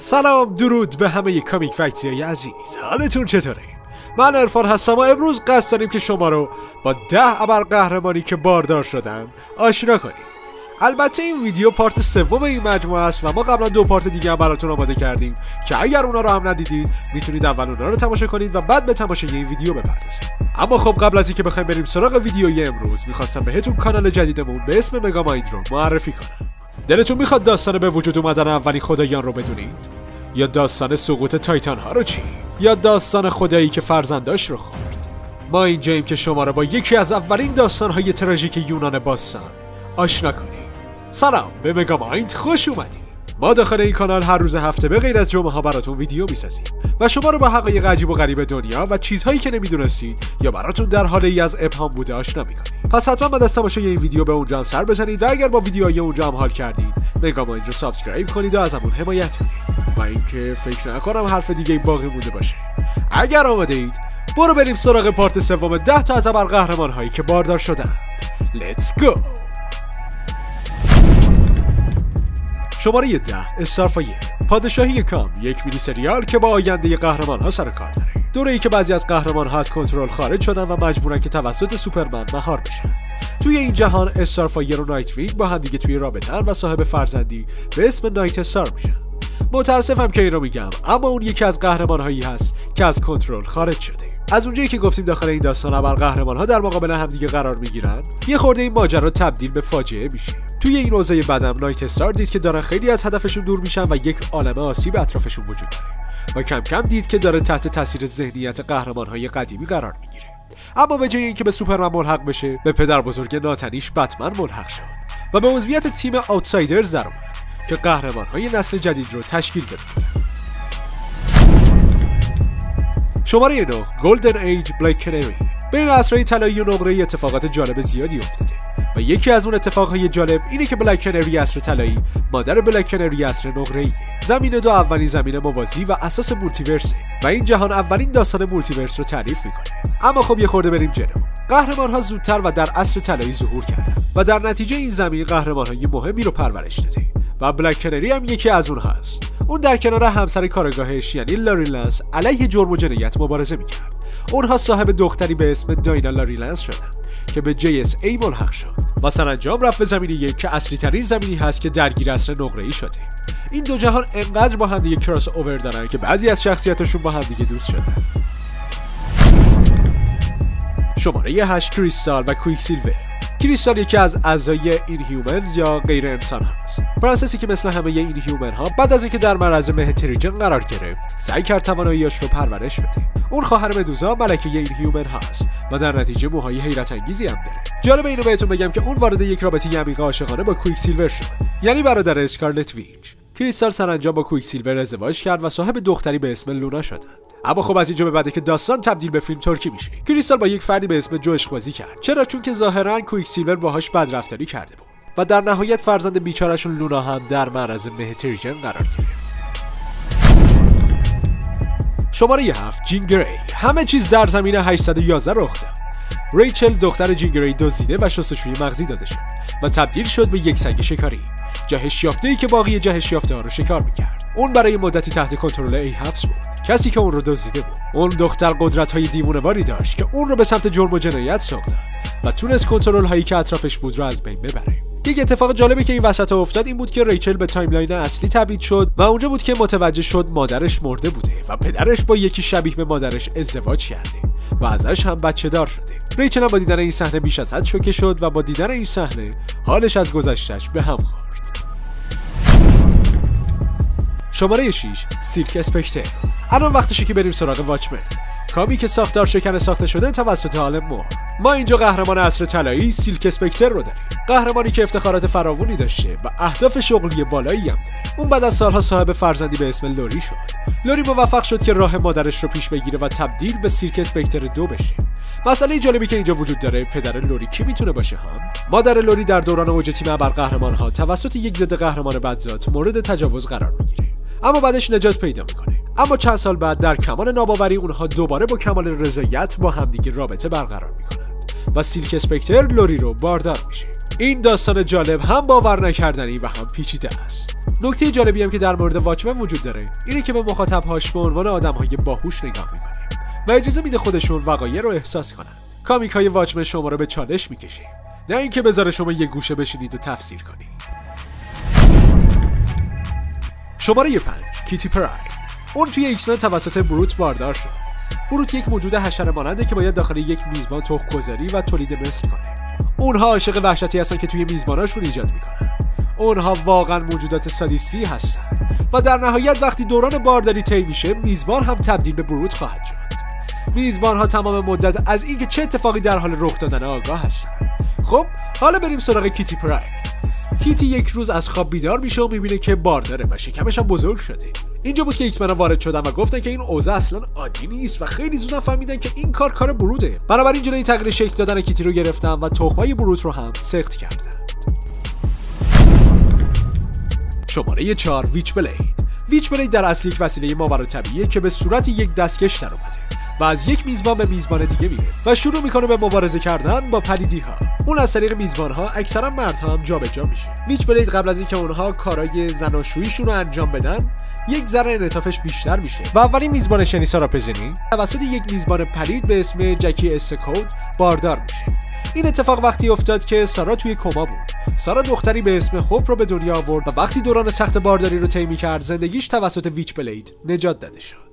سلام درود به همه کامیک فکتی های عزیز. حالتون چطوره؟ من ارفان هستم و امروز قصد داریم که شما رو با ده ابرقهرمانی که باردار شدن آشنا کنیم. البته این ویدیو پارت سوم این مجموعه است و ما قبلا دو پارت دیگه هم براتون آماده کردیم که اگر اونا رو هم ندیدید می‌تونید اول اونا رو تماشا کنید و بعد به تماشای این ویدیو بپردازید. اما خب قبل از اینکه بخوایم بریم سراغ ویدیوی امروز می‌خواستم بهتون کانال جدیدمون به اسم مگامایند رو معرفی کنم. دلتون می‌خواد داستان به وجود اومدن اولین خدایان رو بدونید؟ یا داستان سقوط تایتان ها رو چی؟ یا داستان خدایی که فرزنداش رو خورد؟ ما اینجاییم که شما رو با یکی از اولین داستان های تراژیک یونان باستان آشنا کنیم. سلام به مگامایند خوش اومدید. ما داخل این کانال هر روز هفته به غیر از جمعه ها براتون ویدیو می‌سازیم و شما رو با حقایق عجیب و غریب دنیا و چیزهایی که نمی‌دونستید یا براتون در حال ای از ابهام بوده آشنا می‌کنیم. پس حتما بعد از تماشای این ویدیو به اونجا هم سر بزنید و اگر با ویدیوهای اونجا هم حال کردید مگامایند رو subscribe کنید و ازمون حمایت کنید. و اینکه فکر نکنم حرف دیگه باقی مونده باشه. اگر آماده اید برو بریم سراغ پارت سوم 10 تا از ابرقهرمان هایی که باردار شدن. Let's go! شماره ده استارفایر پادشاهی کام یک مینی سریال که با آینده قهرمان ها سر کار داره. دوره ای که بعضی از قهرمان ها از کنترل خارج شدن و مجبورن که توسط سوپرمن مهار بشن. توی این جهان استارفایر و نایت با هم دیگه توی رابطن و صاحب فرزندی به اسم نایت استار میشن. متاسفم که این رو میگم اما اون یکی از قهرمان هایی هست که از کنترل خارج شده. از اونجایی که گفتیم داخل این داستان ابر قهرمان ها در مقابل همدیگه قرار می‌گیرن یه خورده این ماجرا تبدیل به فاجعه میشه. توی این اوضاع بعدم نایت استار دید که دارن خیلی از هدفشون دور میشن و یک عالمه آسیب اطرافشون وجود داره و کم کم دید که داره تحت تاثیر ذهنیت قهرمان های قدیمی قرار می‌گیره. اما به جای اینکه به سوپرمن ملحق بشه به پدر بزرگ ناتنیش بتمن ملحق شد و به عضویت تیم آوتسایدرز در اومد. که قهرمان های نسل جدید رو تشکیل داده شماره 9 گلدن ایج بلیک کنری بین عصرهای طلایی و نقره اتفاقات جالب زیادی افتاده. و یکی از اون اتفاقهای جالب اینه که بلک کنری عصر طلایی مادر بلک کنری عصر نقره ای زمین دو اولین زمین موازی و اساس مولتیورسه و این جهان اولین داستان multiverse رو تعریف می‌کنه. اما خب یه خورده بریم جلو. قهرمان ها زودتر و در عصر طلایی ظهور کردن. و در نتیجه این زمین قهرمان های مهمی رو پرورش داده. و بلک کنری هم یکی از اونها هست. اون در کنار همسر کارآگاهش یعنی لری لنس علیه جرم و جنایت مبارزه می‌کرد. اونها صاحب دختری به اسم داینا لورل لنس شدن که به ای ملحق شد و سرانجام رفت به زمینی یک که اصلی ترین زمینی هست که درگیر عصر نقره ای شده. این دو جهان انقدر با همدیگه کراس اوور دارن که بعضی از شخصیتشون با همدیگه دوست شدن. شماره 8 کریستال و کویک سیلور کریستال یکی از اعضای Inhumans یا غیر انسان هست فرانسیسی که مثل همه Inhuman ها بعد از اینکه در معرض مه تریجن قرار گرفت سعی کرد تواناییاش رو پرورش بده. اون خواهر مدوزا ملکه Inhuman هست و در نتیجه موهای حیرت انگیزی هم داره. جالب اینو بهتون بگم که اون وارد یک رابطه عمیق عاشقانه با کویک سیلور شد یعنی برادر اسکارلت ویچ کریستال سرانجام با کویک سیلور ازدواج کرد و صاحب دختری به اسم لونا شدند. اما خب از اینجا به بعده که داستان تبدیل به فیلم ترکی میشه. کریستال با یک فردی به اسم جو بازی کرد. چرا؟ چون که ظاهرا کویک سیلور باهاش بدرفتاری کرده بود. و در نهایت فرزند بیچارشون لونا هم در معرض مهتریجن قرار گرفت. شماره 7 جین گری. همه چیز در زمین 811 رخ داد. ریچل دختر جین گری دزدیده و شستشوی مغزی داده شد و تبدیل شد به یک سگ شکاری. جهش یافته ای که باقی جهش یافته ها رو شکار می‌کرد. اون برای مدتی تحت کنترل ای حبس بود. کسی که اون رو دزدیده بود. اون دختر قدرت های دیوونواری داشت که اون رو به سمت جرم و جنایت سوق داد و تونست کنترل هایی که اطرافش بود رو از بین ببره. یک اتفاق جالبی که این وسط افتاد این بود که ریچل به timeline اصلی تبعید شد و اونجا بود که متوجه شد مادرش مرده بوده و پدرش با یکی شبیه به مادرش ازدواج کرده و ازش هم بچه دار شده. ریچل هم با دیدن این صحنه بیش از حد شوکه شد و با دیدن این صحنه حالش از گذشتش به هم خورد. شماره 6 سیرک اسپکتر. الان وقتشه که بریم سراغ واچمن. کامی که ساختار شکن ساخته شده توسط عالم مو ما اینجا قهرمان عصر طلایی سیلک اسپکتر رو داریم. قهرمانی که افتخارات فراوانی داشته و اهداف شغلی بالایی هم داره. اون بعد از سالها صاحب فرزندی به اسم لوری شد. لوری موفق شد که راه مادرش رو پیش بگیره و تبدیل به سیرک اسپکتر دو بشه. مسئله جالبی که اینجا وجود داره پدر لوری کی می‌تونه باشه هم مادر لوری در دوران اوج تیم ابر قهرمان ها توسط یک ضد قهرمان بدذات مورد تجاوز قرار می‌گیره. اما بعدش نجات پیدا می‌کنه. اما چند سال بعد در کمان ناباوری اونها دوباره با کمال رضایت با همدیگه رابطه برقرار می‌کنن و سیلک اسپکتر لوری رو باردار میشه. این داستان جالب هم باور نکردنی و هم پیچیده است. نکته جالبی هم که در مورد واچمن وجود داره اینه که به مخاطبهاش به عنوان آدمهای باهوش نگاه می‌کنه و اجازه میده خودشون وقایع رو احساس کنن. comic های واچمن شما رو به چالش می‌کشه. نه اینکه بذاره شما یه گوشه بشینید و تفسیر کنید. شماره 5 کیتی پراید اون توی ایکس توسط بروت باردار شد. بروت یک موجود حشره ماننده که باید داخل یک میزبان تخم گذاری و تولید مثل کنه. اونها عاشق وحشتی هستن که توی میزباناشون ایجاد می‌کنن. اونها واقعا موجودات سادیستی هستن. و در نهایت وقتی دوران بارداری طی میشه میزبان هم تبدیل به بروت خواهد شد. میزبان ها تمام مدت از اینکه چه اتفاقی در حال رخ دادن آگاه هستن. خب حالا بریم سراغ کیتی پراید کیتی یک روز از خواب بیدار میشه و می‌بینه که بارداره و شکمش هم بزرگ شده. اینجا بود که ایکس وارد شدن و گفتن که این اوضاع اصلا عادی نیست و خیلی زود فهمیدن که این کار کار بروده. بنابراین جلوی تغییر شکل دادن کیتی رو گرفتن و تخمای بروت رو هم سخت کردن. شماره 4 ویچ بلید. ویچ بلید در اصل یک وسیله ماورا طبیعیه که به صورت یک دستکش در اومده. و از یک میزبان به میزبان دیگه میره و شروع می‌کنه به مبارزه کردن با پلیدی ها اون از طریق میزبان ها اکثرا مردها هم جابجا میشه. ویچ بلید قبل از اینکه اونها کارای زناشوییشون رو انجام بدن یک ذره انعطافش بیشتر میشه. و اولین میزبان شنیسا را پزنی توسط یک میزبان پلید به اسم جکی استکود باردار میشه. این اتفاق وقتی افتاد که سارا توی کما بود. سارا دختری به اسم خوب رو به دنیا آورد و وقتی دوران سخت بارداری رو طی کرد زندگیش توسط ویچ بلید نجات داده شد.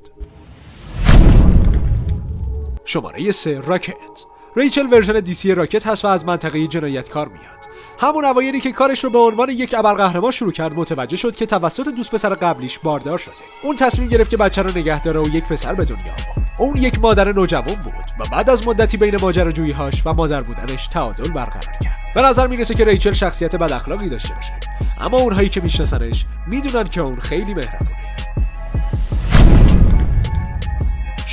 شماره 3 راکت. ریچل ورژن دیسی راکت هست و از منطقه جنایتکار میاد. همون اوایلی که کارش رو به عنوان یک ابرقهرمان شروع کرد متوجه شد که توسط دوست پسر قبلیش باردار شده. اون تصمیم گرفت که بچه رو نگه داره و یک پسر به دنیا آورد. اون یک مادر نوجوان بود و بعد از مدتی بین هاش و مادر بودنش تعادل برقرار کرد. به نظر می‌رسه که ریچل شخصیت بد اخلاقی داشته باشه. اما اونهایی که میشناسنش می‌دونن که اون خیلی مهربونه.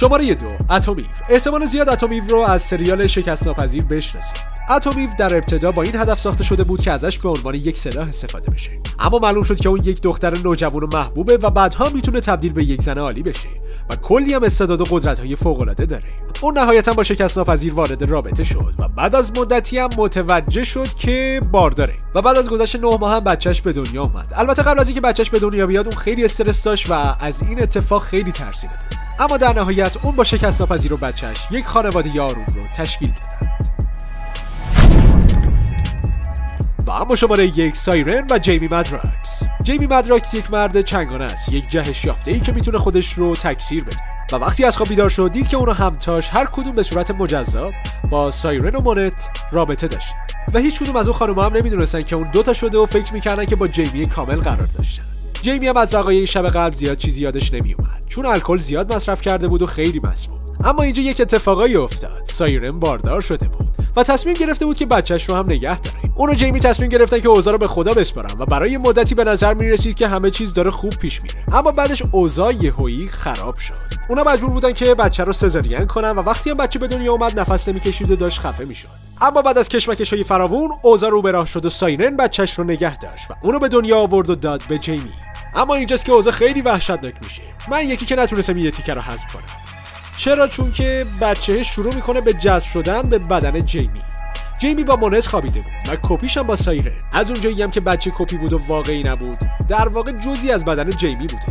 شماره دو اتمیو. احتمال زیاد اتمیو رو از سریال شکست ناپذیر بشناسید. اتمیو در ابتدا با این هدف ساخته شده بود که ازش به عنوان یک سلاح استفاده بشه. اما معلوم شد که اون یک دختر نوجوان و محبوبه و بعدها می‌تونه تبدیل به یک زن عالی بشه و کلی هم استعداد و قدرت های فوق العاده داره. اون نهایتا با شکست ناپذیر وارد رابطه شد و بعد از مدتی هم متوجه شد که بارداره و بعد از گذشت نه ماه هم بچهش به دنیا اومد. البته قبل از اینکه بچهش به دنیا بیاد اون خیلی استرس داشت و از این اتفاق خیلی ترسیده بود. اما در نهایت اون با شکست ناپذیر و بچهش یک خانواده یارون رو تشکیل دادند و اما شماره یک سایرن و جیمی مدراکس. جیمی مدراکس یک مرد چنگانه است یک جهش یافته ای که می‌تونه خودش رو تکثیر بده. و وقتی از خواب بیدار شد دید که اونو همتاش هر کدوم به صورت مجزا با سایرن و مونت رابطه داشتن. و هیچ کدوم از اون خانم هم نمی‌دونستن که اون دوتا شده و فکر می‌کردن که با جیمی کامل قرار داشتن. جیمی هم از وقایع شب قبل زیاد چیزی یادش نمیومد چون الکل زیاد مصرف کرده بود و خیلی بود. اما اینجا یک اتفاقایی افتاد. سایرن باردار شده بود و تصمیم گرفته بود که بچهش رو هم نگه داره. اون و جیمی تصمیم گرفتن که اوضاع رو به خدا بسپارن و برای مدتی به نظر می رسید که همه چیز داره خوب پیش میره. اما بعدش اوضاع یهویی خراب شد. اونا مجبور بودن که بچه رو سزارین کنن و وقتی هم بچه به دنیا اومد نفس نمی‌کشید و داشت خفه می‌شد. اما بعد از کشمکش های فراوون اوضاع رو به راه شد و سایرن بچهش رو نگه داشت و اونو به دنیا آورد و داد به جیمی. اما اینجاست که اوضاع خیلی وحشتناک میشه. من یکی که نتونستم یه تیکه رو حذف کنم. چرا؟ چون که بچه شروع می‌کنه به جذب شدن به بدن جیمی. جیمی با مونس خوابیده بود و کپیش هم با سایره. از اونجایی هم که بچه کپی بود و واقعی نبود در واقع جزی از بدن جیمی بوده.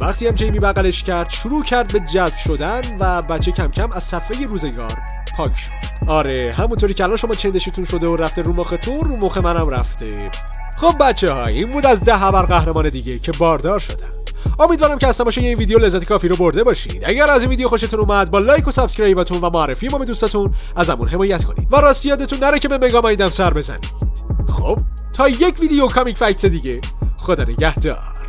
وقتی هم جیمی بغلش کرد شروع کرد به جذب شدن و بچه کم کم از صفحه روزگار پاک شد. آره همونطوری که الان شما چندشتون شده و رفته رو مختون رو مخ منم رفته. خب بچه های این بود از ده خبر قهرمان دیگه که باردار شدن. امیدوارم که از تماشای این ویدیو لذت کافی رو برده باشید. اگر از این ویدیو خوشتون اومد با like و subscribe تون و معرفی ما به دوستاتون ازمون حمایت کنید. و راستی یادتون نره که به مگامایدم سر بزنید. خب تا یک ویدیو comic fact دیگه خدا نگهدار.